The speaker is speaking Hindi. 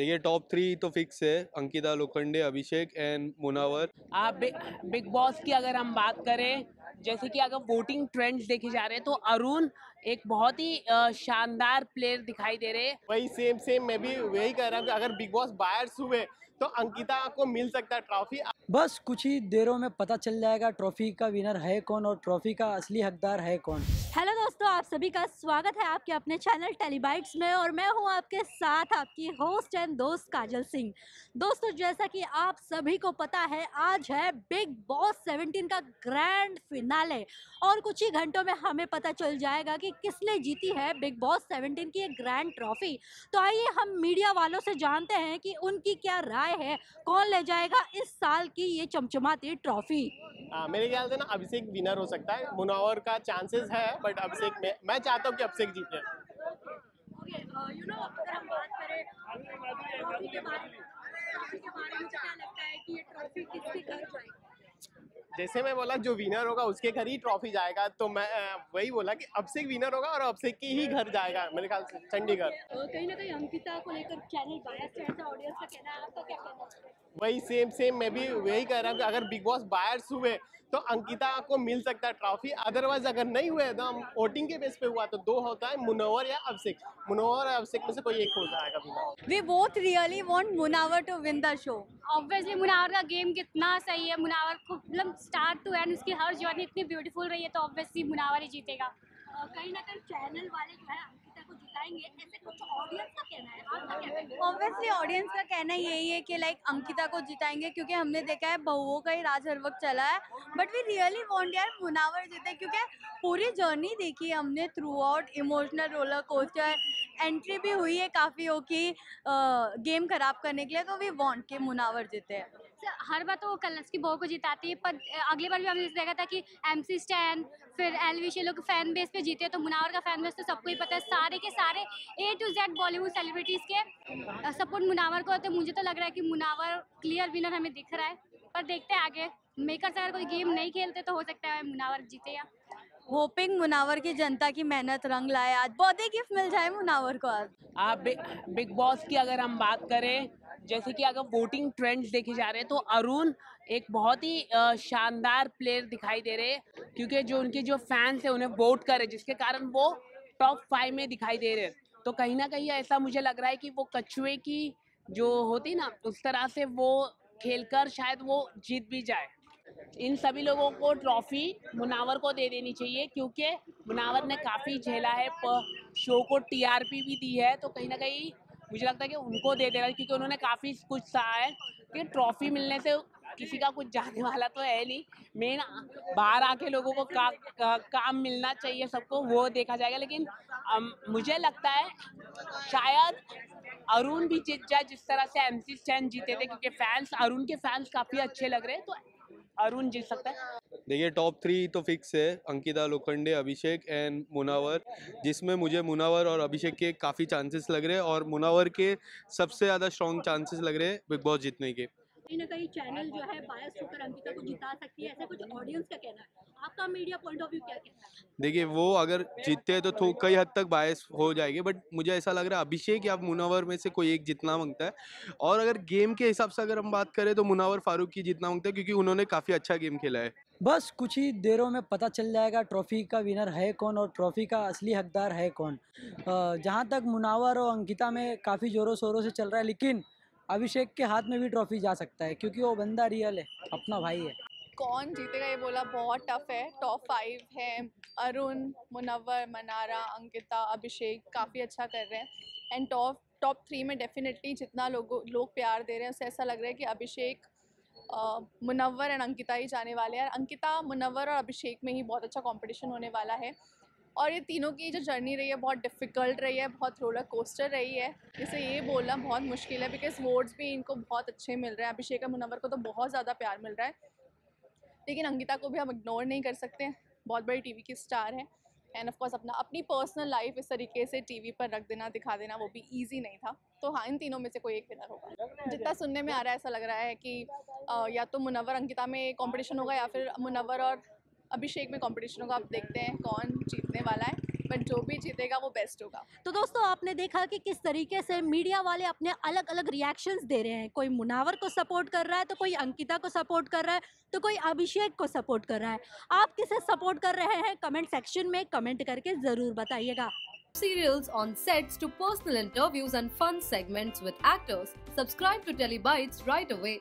देखिए टॉप थ्री तो फिक्स है, अंकिता लोखंडे, अभिषेक एंड मुनावर। आप बिग बॉस की अगर हम बात करें जैसे कि अगर वोटिंग ट्रेंड्स देखे जा रहे हैं तो अरुण एक बहुत ही शानदार प्लेयर दिखाई दे रहे हैं। वही सेम सेम मैं भी वही कह रहा हूँ अगर बिग बॉस बायर्स हुए तो अंकिता को मिल सकता है ट्रॉफी बस कुछ ही देरों में पता चल जाएगा ट्रॉफी का विनर है कौन और ट्रॉफी का असली हकदार है कौन। हेलो दोस्तों आप सभी का स्वागत है आपके अपने चैनल टेलीबाइट्स में और मैं हूँ आपके साथ आपकी होस्ट एंड दोस्त काजल सिंह। दोस्तों जैसा कि आप सभी को पता है आज है बिग बॉस 17 का ग्रैंड फिनाले और कुछ ही घंटों में हमें पता चल जाएगा कि किसने जीती है बिग बॉस 17 की एक ग्रैंड ट्रॉफी। तो आइए हम मीडिया वालों से जानते हैं कि उनकी क्या राय है कौन ले जाएगा इस साल की ये चमचमाती ट्रॉफी? आ, मेरे ख्याल से ना अभिषेक विनर हो सकता है। मुनावर का चांसेस है बट अभिषेक में मैं चाहता हूँ कि अभिषेक जीते। ओके यू नो अगर हम बात करें ट्रॉफी के बारे में ट्रॉफी के बारे में क्या लगता है कि ये ट्रॉफी किसके घर जाएगी? जैसे मैं बोला जो विनर होगा उसके घर ही ट्रॉफी जाएगा। तो मैं वही बोला कि अब से विनर होगा और अब से की ही घर जाएगा मेरे ख्याल से चंडीगढ़। कहीं ना कहीं अंकिता को लेकर चैनल बायस ऑडियंस का कहना है आपका क्या कहना है? वही सेम सेम मैं भी वही कह रहा हूँ कि अगर बिग बॉस बायर्स हुए तो अंकिता को मिल सकता है ट्रॉफी। अदरवाइज़ अगर नहीं हुए तो हम वोटिंग के बेस पे हुआ तो दो होता है मुनवर या अभिषेक। मुनवर या अभिषेक में से कोई एक हो जाएगा winner. We both really want Munawar to win the show obviously Munawar का गेम कितना सही है। मुनावर को मतलब स्टार्ट टू एंड उसकी हर जर्नी इतनी ब्यूटीफुल रही है तो ऑब्वियसली मुनावर ही जीतेगा। कहीं ना कहीं चैनल वाले जो है जिताएँगे ऐसे कुछ ऑडियंस का कहना है है? ऑब्वियसली ऑडियंस का कहना यही है कि लाइक अंकिता को जिताएँगे क्योंकि हमने देखा है बहुओं का ही राज हर वक्त चला है। बट वी रियली वॉन्ट यार मुनावर जीते क्योंकि पूरी जर्नी देखी है हमने throughout emotional roller coaster entry भी हुई है काफ़ियों की गेम खराब करने के लिए तो वी वॉन्ट के मुनावर जीते। सर, हर बार तो वो कलर्स की बहू को जिताती है पर अगली बार भी हमने देखा था कि एम सी स्टैन फिर एलविश ये लोग फ़ैन बेस पे जीते तो मुनावर का फ़ैन बेस तो सबको ही पता है। सारे के सारे A to Z Bollywood celebrities के सपोर्ट मुनावर को है तो मुझे तो लग रहा है कि मुनावर क्लियर विनर हमें दिख रहा है। पर देखते हैं आगे। मेकर्स अगर कोई गेम नहीं खेलते तो हो सकता है मुनावर जीते या। होपिंग मुनावर की जनता की मेहनत रंग लाए। आज बहुत ही गिफ्ट मिल जाए मुनावर को आज। आप बिग बॉस की अगर हम बात करें जैसे कि अगर वोटिंग ट्रेंड्स देखे जा रहे हैं तो अरुण एक बहुत ही शानदार प्लेयर दिखाई दे रहे हैं, क्योंकि जो उनके जो फैंस हैं, उन्हें वोट करे जिसके कारण वो टॉप फाइव में दिखाई दे रहे हैं। तो कहीं ना कहीं ऐसा मुझे लग रहा है कि वो कछुए की जो होती ना, उस तरह से वो खेलकर शायद वो जीत भी जाए। इन सभी लोगों को ट्रॉफी मुनावर को दे देनी चाहिए, क्योंकि मुनावर ने काफ़ी झेला है शो को टीआरपी भी दी है तो कहीं ना कहीं मुझे लगता है कि उनको दे देना क्योंकि उन्होंने काफ़ी कुछ सहा है कि ट्रॉफी मिलने से किसी का कुछ जाने वाला तो है नहीं। मेन बाहर आके लोगों को का, का, काम मिलना चाहिए सबको वो देखा जाएगा। लेकिन अम, मुझे लगता है शायद अरुण भी जीत जाए जिस तरह से एमसी स्टैन जीते थे क्योंकि फैंस अरुण के फैंस काफ़ी अच्छे लग रहे हैं तो अरुण जीत सकता है? देखिए टॉप थ्री तो फिक्स है अंकिता लोखंडे अभिषेक एंड मुनावर जिसमें मुझे मुनावर और अभिषेक के काफ़ी चांसेस लग रहे हैं और मुनावर के सबसे ज़्यादा स्ट्रॉन्ग चांसेस लग रहे हैं बिग बॉस जीतने के। कहीं ना कहीं चैनल जो है बायस होकर अंकिता को जिता सकती है ऐसा कुछ ऑडियंस का कहना है? आपका मीडिया पॉइंट ऑफ़ व्यू क्या कहना है? देखिए वो अगर जीतते हैं तो थो कई हद तक बायस हो जाएगी बट मुझे ऐसा लग रहा है अभिषेक या मुनावर में से कोई एक जीतना माँगता है। और अगर गेम के हिसाब से अगर हम बात करें तो मुनावर फारूक की जीतना माँगता है क्योंकि उन्होंने काफ़ी अच्छा गेम खेला है। बस कुछ ही देरों में पता चल जाएगा ट्रॉफी का विनर है कौन और ट्रॉफी का असली हकदार है कौन। जहाँ तक मुनावर और अंकिता में काफ़ी ज़ोरों शोरों से चल रहा है लेकिन अभिषेक के हाथ में भी ट्रॉफी जा सकता है क्योंकि वो बंदा रियल है अपना भाई है। कौन जीतेगा, ये बोला, बहुत टफ है। टॉप फाइव है अरुण, मुनव्वर, मनारा, अंकिता, अभिषेक, काफ़ी अच्छा कर रहे हैं। एंड टॉप टॉप थ्री में डेफिनेटली जितना लोगों, लोग प्यार दे रहे हैं उससे ऐसा लग रहा है कि अभिषेक मुनवर एंड अंकिता ही जाने वाले हैं। अंकिता मुनवर और अभिषेक में ही बहुत अच्छा कॉम्पिटिशन होने वाला है। और ये तीनों की जो जर्नी रही है, बहुत डिफ़िकल्ट रही है, बहुत रोलर कोस्टर रही है। इसे ये बोलना बहुत मुश्किल है बिकॉज़ वोट्स भी इनको बहुत अच्छे मिल रहे हैं। अभिषेक और मुनव्वर को तो बहुत ज़्यादा प्यार मिल रहा है। लेकिन अंकिता को भी हम इग्नोर नहीं कर सकते बहुत बड़ी टीवी की स्टार है। एंड ऑफ़ कोर्स अपना अपनी पर्सनल लाइफ इस तरीके से टीवी पर रख देना दिखा देना वो भी इजी नहीं था। तो हाँ इन तीनों में से कोई एक विनर होगा। जितना सुनने में आ रहा है ऐसा लग रहा है कि आ, या तो मुनवर अंकिता में कंपटीशन होगा या फिर मुनवर और अभिषेक में कंपटीशन होगा। आप देखते हैं कौन जीतने वाला है। बट जो भी जीतेगा वो बेस्ट होगा तो दोस्तों आपने देखा कि किस तरीके से मीडिया वाले अपने अलग अलग रिएक्शंस दे रहे हैं कोई मुनावर को सपोर्ट कर रहा है तो कोई अंकिता को सपोर्ट कर रहा है तो कोई अभिषेक को सपोर्ट कर रहा है आप किसे सपोर्ट कर रहे हैं कमेंट सेक्शन में कमेंट करके ज़रूर बताइएगा serials on sets to personal interviews and fun segments with actors. Subscribe to Telebytes right away.